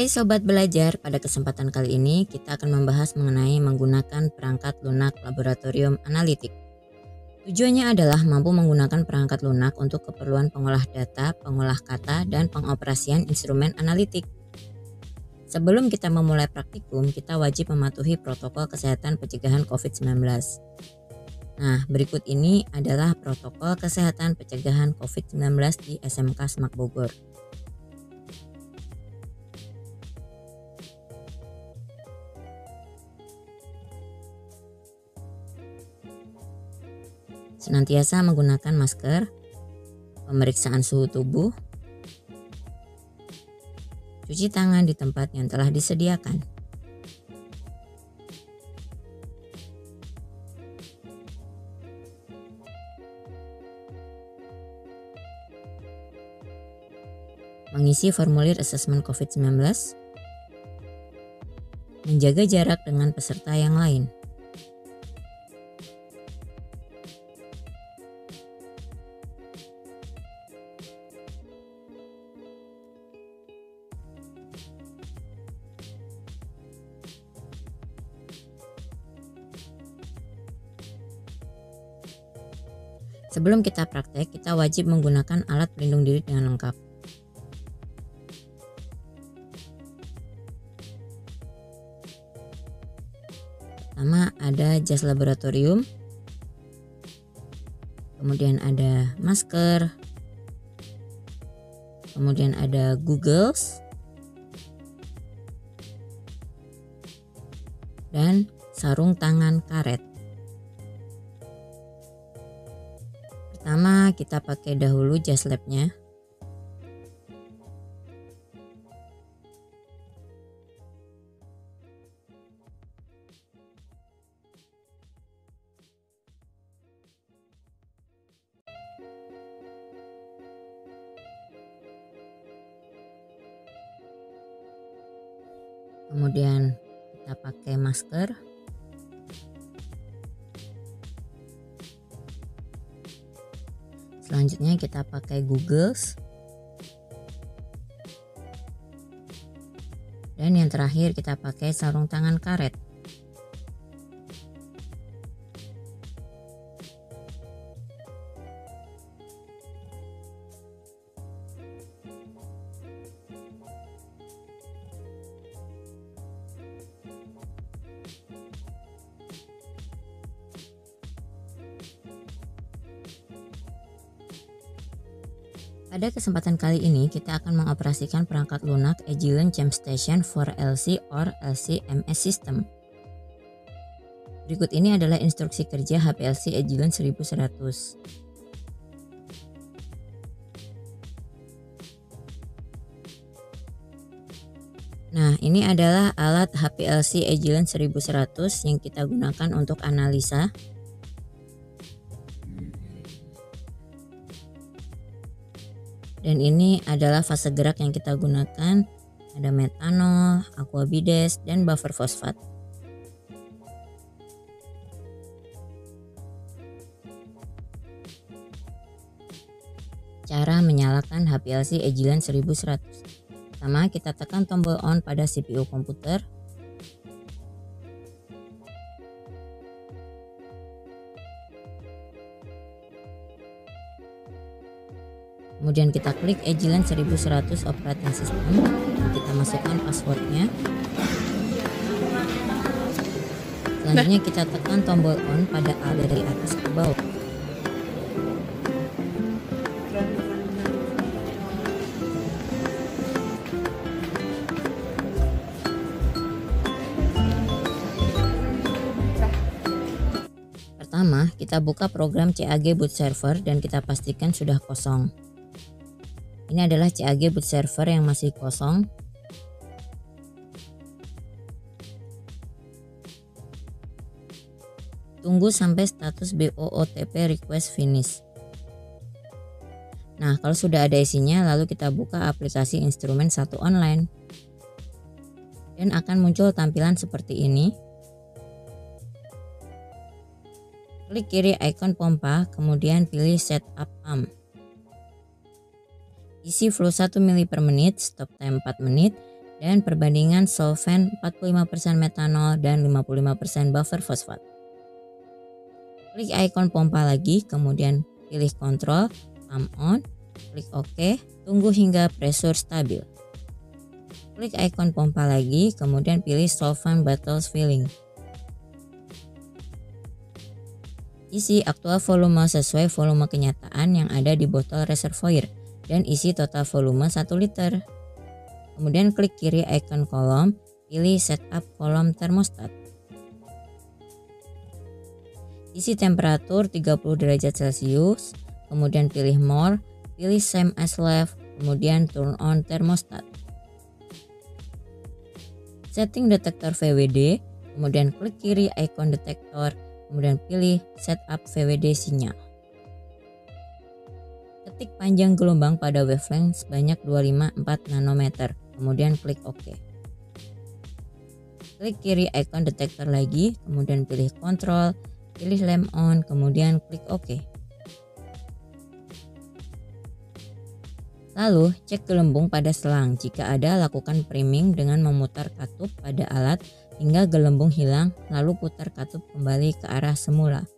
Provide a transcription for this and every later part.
Hai Sobat Belajar, pada kesempatan kali ini kita akan membahas mengenai menggunakan perangkat lunak laboratorium analitik. Tujuannya adalah mampu menggunakan perangkat lunak untuk keperluan pengolah data, pengolah kata, dan pengoperasian instrumen analitik. Sebelum kita memulai praktikum, kita wajib mematuhi protokol kesehatan pencegahan COVID-19. Nah, berikut ini adalah protokol kesehatan pencegahan COVID-19 di SMK Semak Bogor. Senantiasa menggunakan masker, pemeriksaan suhu tubuh, cuci tangan di tempat yang telah disediakan. Mengisi formulir asesmen COVID-19, menjaga jarak dengan peserta yang lain. Sebelum kita praktek, kita wajib menggunakan alat pelindung diri dengan lengkap. Pertama ada jas laboratorium, kemudian ada masker, kemudian ada googles, dan sarung tangan karet. Kita pakai dahulu jas labnya. Kemudian kita pakai masker. Selanjutnya kita pakai googles. Dan yang terakhir kita pakai sarung tangan karet. Pada kesempatan kali ini kita akan mengoperasikan perangkat lunak Agilent Jam Station for LC or LCMS System. Berikut ini adalah instruksi kerja HPLC Agilent 1100. Nah, ini adalah alat HPLC Agilent 1100 yang kita gunakan untuk analisa Dan ini adalah fase gerak yang kita gunakan. Ada metanol, aquabides, dan buffer fosfat. Cara menyalakan HPLC Agilent 1100. Pertama, kita tekan tombol on pada CPU komputer kemudian kita klik Agilent 1100 operating system. Kita masukkan passwordnya. Selanjutnya kita tekan tombol on pada A dari atas ke bawah. Pertama, kita buka program CAG Boot Server dan kita pastikan sudah kosong. Ini adalah CAG boot server yang masih kosong. Tunggu sampai status BOOTP request finish. Nah, kalau sudah ada isinya, lalu kita buka aplikasi instrumen satu online. Dan akan muncul tampilan seperti ini. Klik kiri icon pompa, kemudian pilih setup pump. Isi flow 1 mili per menit, stop time 4 menit, dan perbandingan solvent 45% metanol dan 55% buffer fosfat. Klik ikon pompa lagi, kemudian pilih kontrol, pump on, klik OK, tunggu hingga pressure stabil. Klik ikon pompa lagi, kemudian pilih solvent bottles filling. Isi aktual volume sesuai volume kenyataan yang ada di botol reservoir dan isi total volume 1 liter. Kemudian klik kiri icon kolom, pilih setup kolom termostat. Isi temperatur 30 derajat Celcius, kemudian pilih more, pilih same as left, kemudian turn on thermostat. Setting detektor VWD, kemudian klik kiri icon detektor, kemudian pilih setup VWD sinyal. Ketik panjang gelombang pada wavelength sebanyak 254 nanometer, kemudian klik OK. Klik kiri icon detektor lagi, kemudian pilih kontrol, pilih lamp on, kemudian klik OK. Lalu, cek gelembung pada selang. Jika ada, lakukan priming dengan memutar katup pada alat hingga gelembung hilang, lalu putar katup kembali ke arah semula.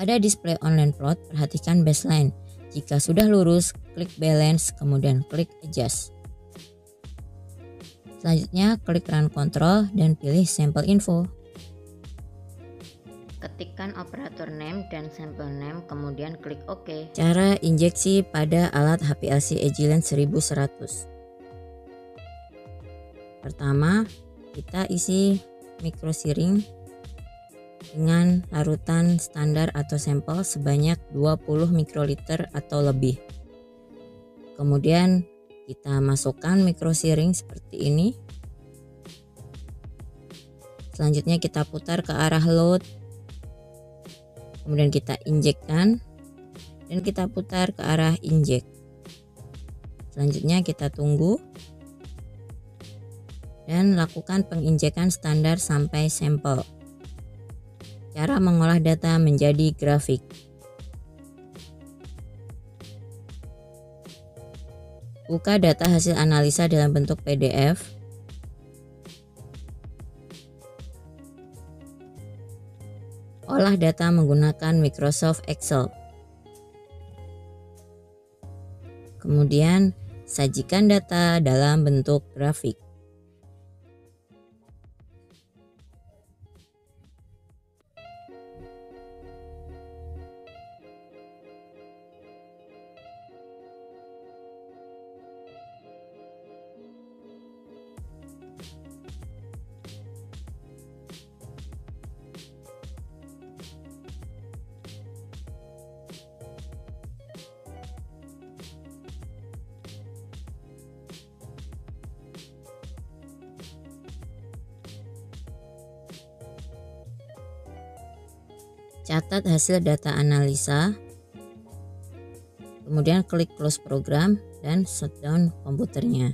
Pada display online plot, perhatikan baseline. Jika sudah lurus, klik balance, kemudian klik adjust. Selanjutnya, klik run control dan pilih sampel info. Ketikkan operator name dan sampel name, kemudian klik OK. Cara injeksi pada alat HPLC Agilent 1100. Pertama, kita isi microsiring dengan larutan standar atau sampel sebanyak 20 mikroliter atau lebih. Kemudian kita masukkan microsiring seperti ini. Selanjutnya kita putar ke arah load. Kemudian kita injekkan dan kita putar ke arah injek. Selanjutnya kita tunggu dan lakukan penginjekan standar sampai sampel. Cara mengolah data menjadi grafik. Buka data hasil analisa dalam bentuk PDF. Olah data menggunakan Microsoft Excel. Kemudian, sajikan data dalam bentuk grafik. Catat hasil data analisa, kemudian klik close program dan shutdown komputernya.